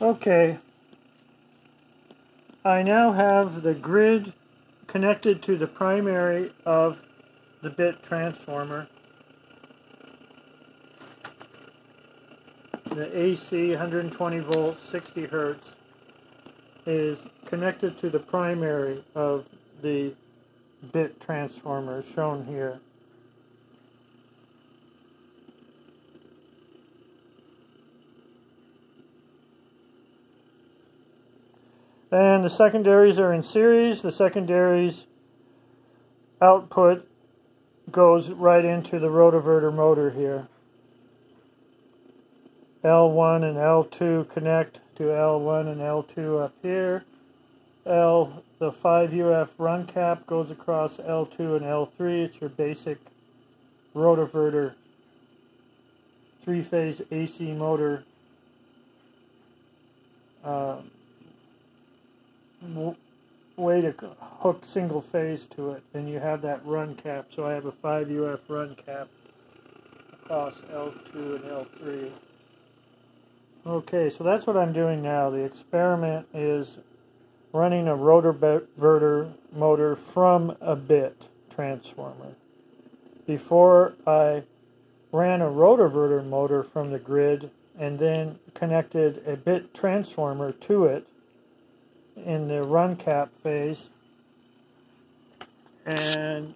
Okay. I now have the grid connected to the primary of the BiTT transformer. The AC 120 volt 60 hertz is connected to the primary of the BiTT transformer shown here. And the secondaries are in series. The secondaries output goes right into the rotoverter motor here. L1 and L2 connect to L1 and L2 up here. L, the 5UF run cap goes across L2 and L3. It's your basic rotoverter three-phase AC motor uh, way to hook single phase to it. And you have that run cap. So I have a 5UF run cap across L2 and L3 okay so that's what I'm doing now. The experiment is running a rotoverter motor from a BiTT transformer. Before I ran a rotoverter motor from the grid and then connected a BiTT transformer to it in the run cap phase. And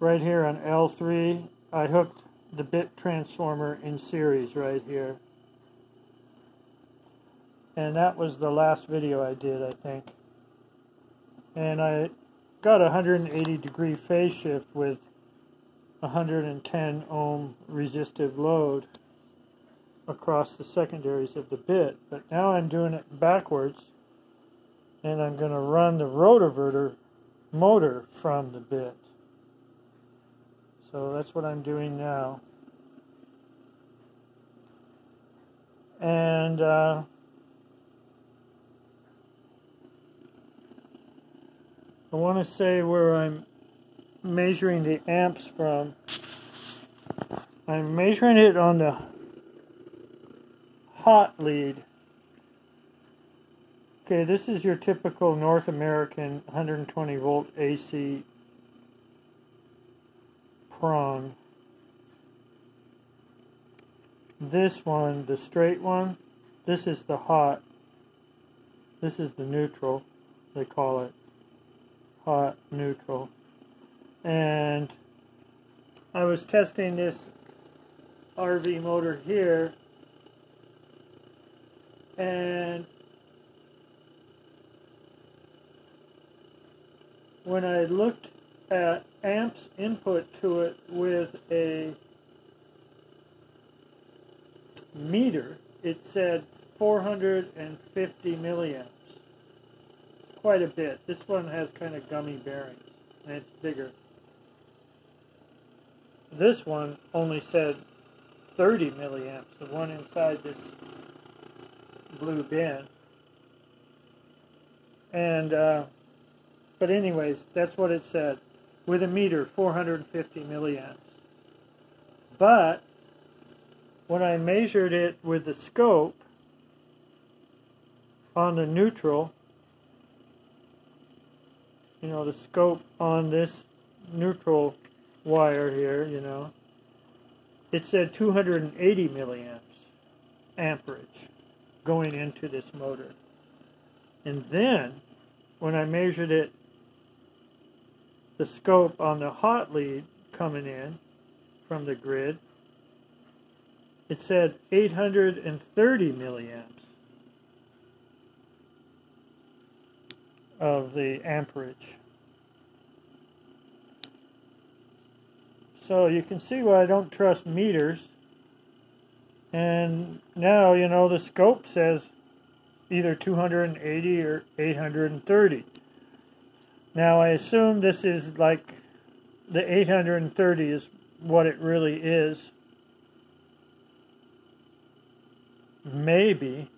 right here on L3 I hooked the BiTT transformer in series right here. And that was the last video I did I think. And I got a 180 degree phase shift with 110 ohm resistive load across the secondaries of the BiTT. But now I'm doing it backwards and I'm going to run the rotoverter motor from the BiTT. So that's what I'm doing now. And uh, I want to say where I'm measuring the amps from. I'm measuring it on the hot lead. Okay, this is your typical North American 120 volt AC prong. This one, the straight one, this is the hot. This is the neutral, they call it. Hot, neutral. And I was testing this RV motor here and when I looked at amps input to it with a meter, it said 450 milliamps. Quite a bit. This one has kind of gummy bearings, and it's bigger. This one only said 30 milliamps, the one inside this blue bin. And, uh, but anyways, that's what it said. With a meter, 450 milliamps. But, when I measured it with the scope on the neutral, you know, the scope on this neutral wire here, you know, it said 280 milliamps amperage going into this motor. And then, when I measured it, the scope on the hot lead coming in from the grid, it said 830 milliamps of the amperage. So you can see why I don't trust meters and now, you know, the scope says either 280 or 830. Now, I assume this is like the 830 is what it really is. Maybe.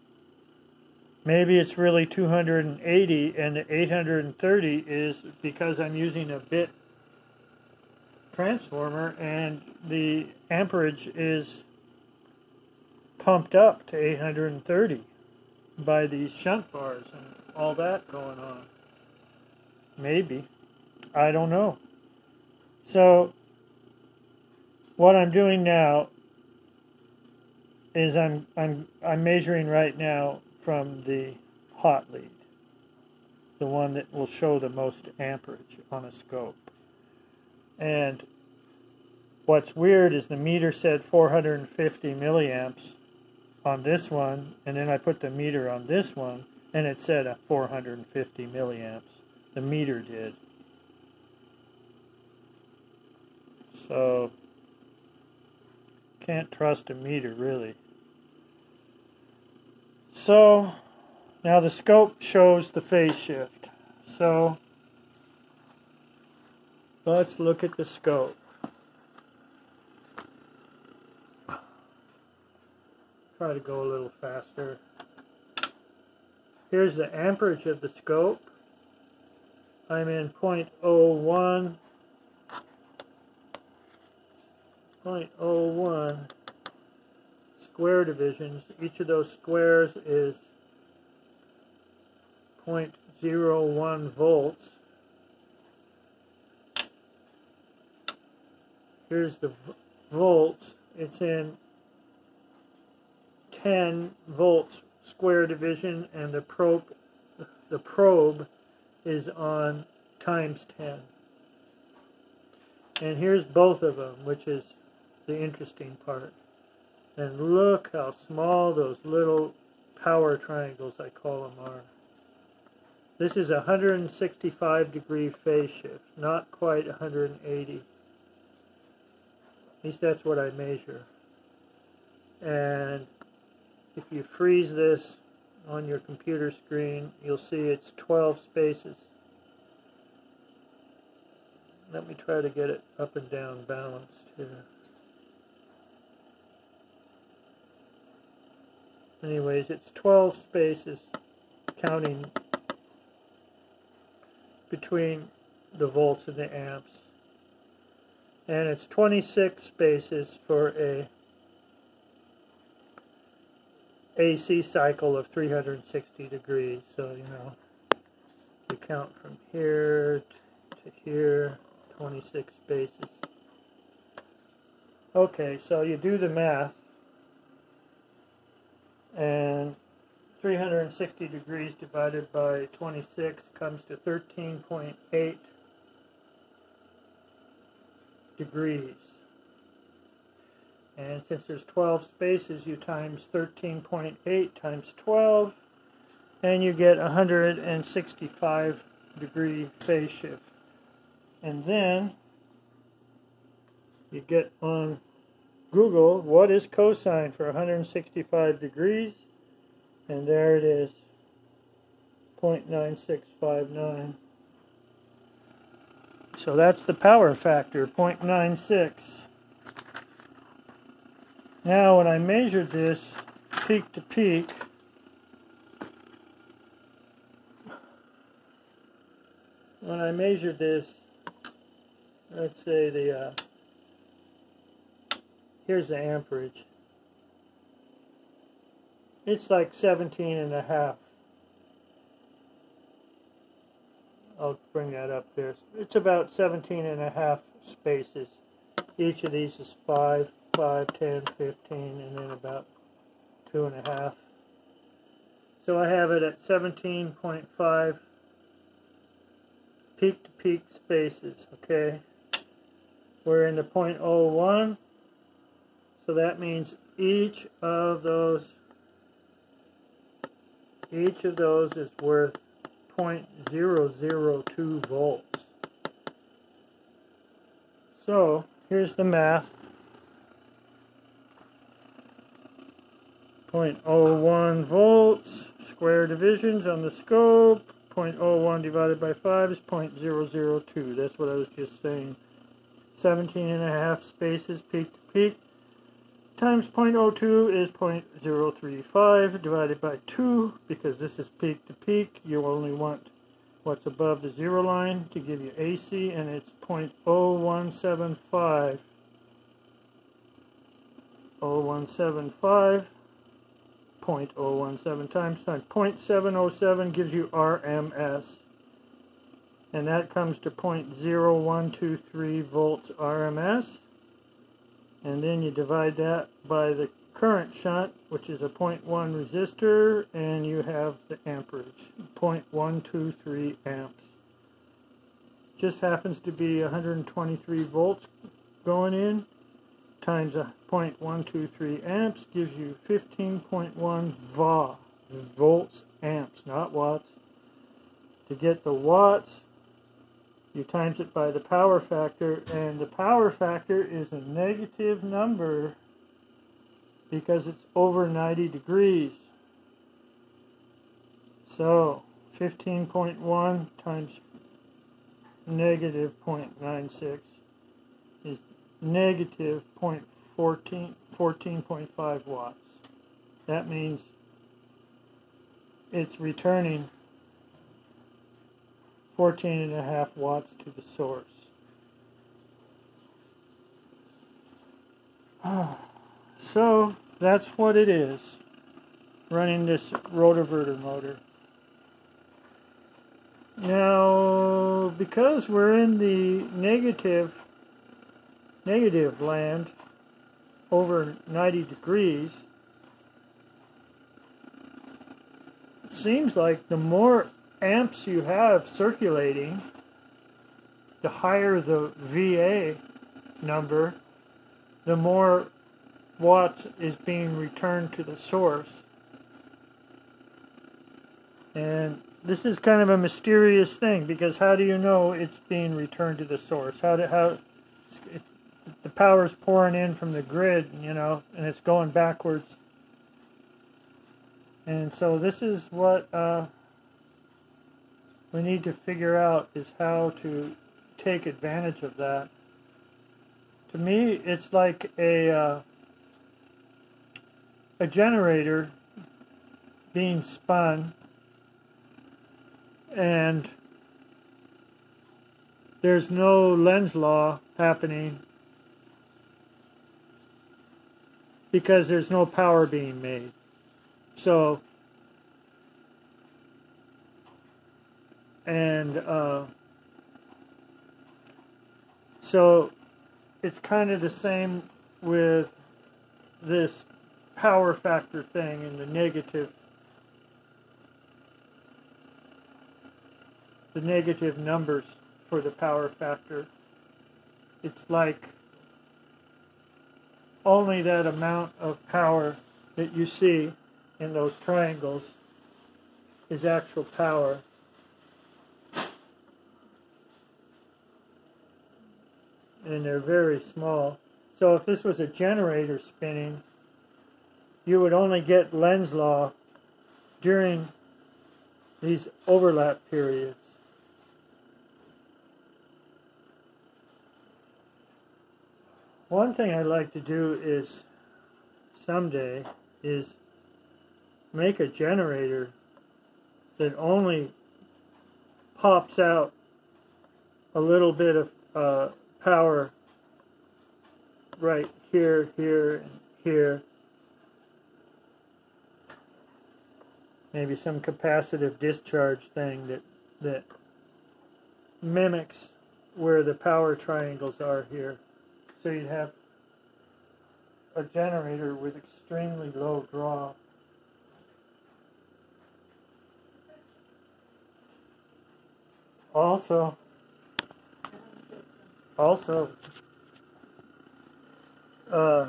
Maybe it's really 280 and the 830 is because I'm using a BiTT transformer and the amperage is pumped up to 830 by these shunt bars and all that going on. Maybe. I don't know. So, what I'm doing now is I'm I'm I'm measuring right now from the hot lead, the one that will show the most amperage on a scope. And what's weird is the meter said 450 milliamps on this one, and then I put the meter on this one, and it said a 450 milliamps. The meter did. So, can't trust a meter really. So, now the scope shows the phase shift. So, let's look at the scope. Try to go a little faster. Here's the amperage of the scope. I'm in 0.01 0.01 square divisions. Each of those squares is 0.01 volts. Here's the volts. It's in 10 volts square division and the probe the probe is on times 10. And here's both of them, which is the interesting part. And look how small those little power triangles, I call them, are. This is a 165 degree phase shift, not quite 180. At least that's what I measure. And if you freeze this on your computer screen, you'll see it's 12 spaces. Let me try to get it up and down balanced here. anyways, it's 12 spaces counting between the volts and the amps. And it's 26 spaces for a AC cycle of 360 degrees. So, you know, you count from here to here, 26 spaces. Okay, so you do the math and 360 degrees divided by 26 comes to 13.8 degrees. And since there's 12 spaces, you times 13.8 times 12, and you get 165 degree phase shift. And then you get on Google what is cosine for 165 degrees? And there it is 0.9659 so that's the power factor 0.96 now when I measured this peak to peak when I measured this let's say the uh, Here's the amperage. It's like 17 and a half. I'll bring that up there. It's about 17 and a half spaces. Each of these is 5, 5, 10, 15, and then about two and a half. So I have it at 17.5 peak to peak spaces, okay? We're in the 0.01 so that means each of those each of those is worth 0.002 volts. So here's the math. 0.01 volts, square divisions on the scope, 0.01 divided by 5 is 0.002. That's what I was just saying. 17 and a half spaces peak to peak times 0.02 is 0.035 divided by 2 because this is peak to peak you only want what's above the zero line to give you AC and it's 0.0175 0175 0.017 times times 0.707 gives you RMS. And that comes to 0.0123 volts RMS. And then you divide that by the current shunt, which is a 0.1 resistor, and you have the amperage, 0.123 amps. Just happens to be 123 volts going in times a 0.123 amps gives you 15.1 VA, volts amps, not watts. To get the watts, you times it by the power factor, and the power factor is a negative number because it's over 90 degrees. So 15.1 times negative 0.96 is negative 0.14, 14.5 watts. That means it's returning 14 and a half watts to the source. So that's what it is, running this rotoverter motor. Now, because we're in the negative, negative land, over 90 degrees, it seems like the more amps you have circulating, the higher the VA number, the more watts is being returned to the source. And this is kind of a mysterious thing because how do you know it's being returned to the source? How do, how the power's pouring in from the grid, you know, and it's going backwards. And so this is what uh, we need to figure out is how to take advantage of that. To me, it's like a uh, a generator being spun and there's no Lenz law happening because there's no power being made. So, and uh, so it's kind of the same with this power factor thing and the negative the negative numbers for the power factor. It's like only that amount of power that you see in those triangles is actual power. And they're very small. So if this was a generator spinning, you would only get Lenz law during these overlap periods. One thing I'd like to do is someday is make a generator that only pops out a little bit of uh, power right here, here, and here maybe some capacitive discharge thing that that mimics where the power triangles are here. So you'd have a generator with extremely low draw. Also, also, uh,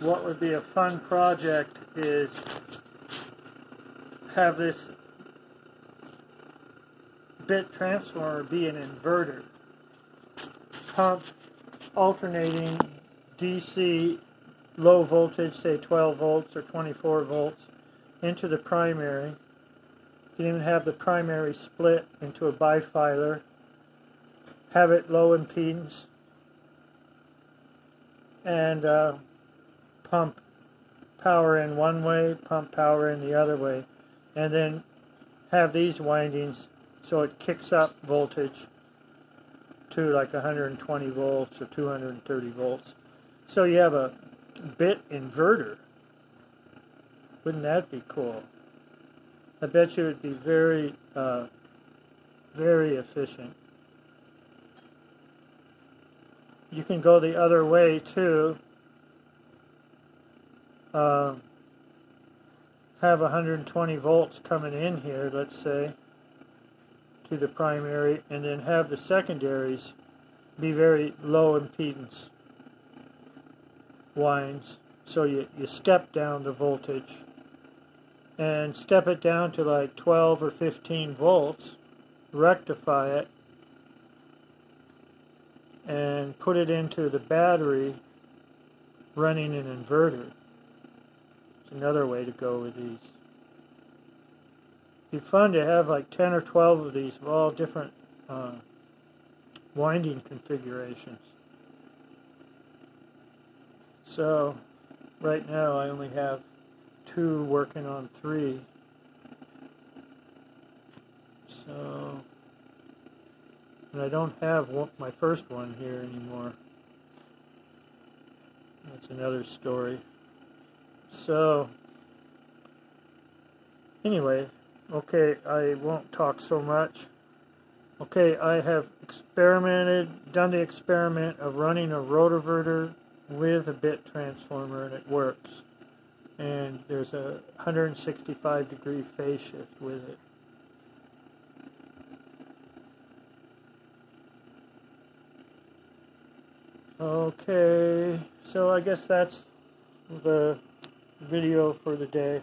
what would be a fun project is have this BiTT transformer be an inverter. Pump alternating DC low voltage, say 12 volts or 24 volts, into the primary. You can even have the primary split into a bifilar. Have it low impedance. And uh, pump power in one way, pump power in the other way, and then have these windings so it kicks up voltage to like 120 volts or 230 volts. So you have a, BiTT inverter. Wouldn't that be cool? I bet you it'd be very, uh, very efficient. You can go the other way too. Uh, have 120 volts coming in here, let's say, to the primary, and then have the secondaries be very low impedance winds. So you, you step down the voltage and step it down to like 12 or 15 volts, rectify it, and put it into the battery running an inverter. It's another way to go with these. Be fun to have like 10 or 12 of these of all different uh, winding configurations. So right now I only have two working on three. So, and I don't have one, my first one here anymore. That's another story. So, anyway, okay, I won't talk so much. Okay, I have experimented, done the experiment of running a rotoverter with a BiTT transformer and it works. And there's a 165 degree phase shift with it. Okay, so I guess that's the video for the day.